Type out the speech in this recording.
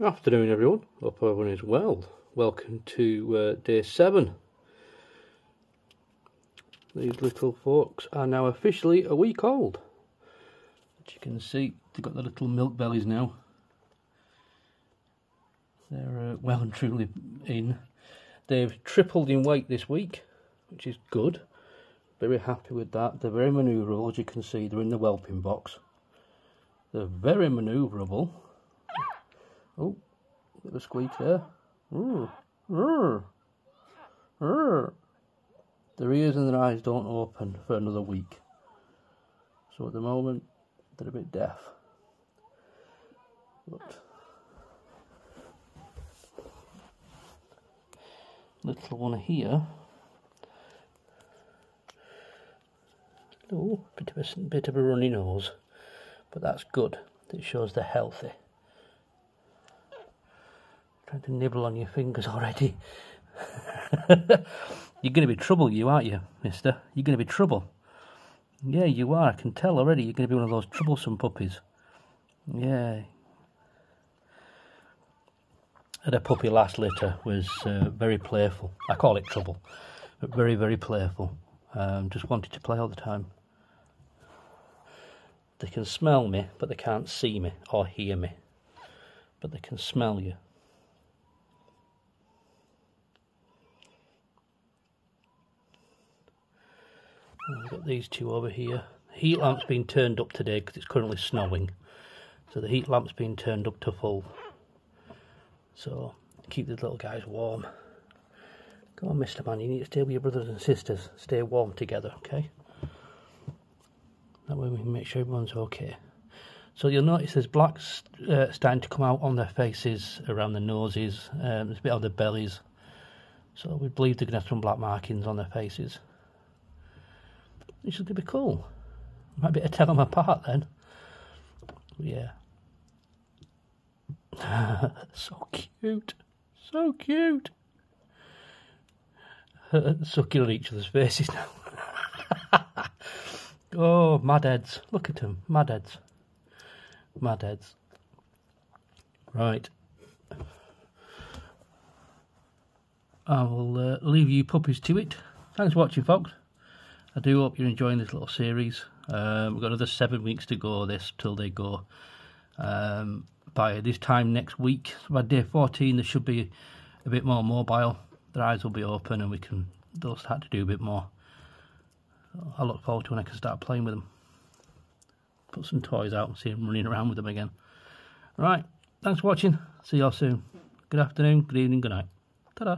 Afternoon, everyone. Hope everyone is well. Welcome to uh, day seven. These little folks are now officially a week old. As you can see, they've got the little milk bellies now. They're uh, well and truly in. They've tripled in weight this week, which is good. Very happy with that. They're very manoeuvrable, as you can see. They're in the whelping box. They're very manoeuvrable Oh, of squeak there. Rrr, rrr, rrr. Their ears and their eyes don't open for another week. So at the moment, they're a bit deaf. But little one here. Oh, bit of a bit of a runny nose, but that's good. It shows they're healthy. Trying to nibble on your fingers already. You're going to be trouble, you aren't you, mister? You're going to be trouble. Yeah, you are. I can tell already. You're going to be one of those troublesome puppies. Yeah. Had a puppy last litter was uh, very playful. I call it trouble, but very, very playful. Um, just wanted to play all the time. They can smell me, but they can't see me or hear me. But they can smell you. We've got these two over here. Heat lamp's been turned up today because it's currently snowing. So the heat lamp's been turned up to full. So keep the little guys warm. Go on, Mr. Man, you need to stay with your brothers and sisters. Stay warm together, okay? That way we can make sure everyone's okay. So you'll notice there's black uh, starting to come out on their faces, around the noses, um, there's a bit on their bellies. So we believe they're going to have some black markings on their faces. Going to be cool. Might be able to tell them apart then. Yeah. so cute. So cute. Sucking on each other's faces now. oh, mad heads. Look at them. Mad heads. Mad heads. Right. I will uh, leave you puppies to it. Thanks for watching, folks. I do hope you're enjoying this little series. Um, we've got another seven weeks to go this till they go. Um, by this time next week, by day 14, they should be a bit more mobile. Their eyes will be open and we can they'll start to do a bit more. I look forward to when I can start playing with them. Put some toys out and see them running around with them again. Right, thanks for watching. See you all soon. Good afternoon, good evening, good night. Ta-da.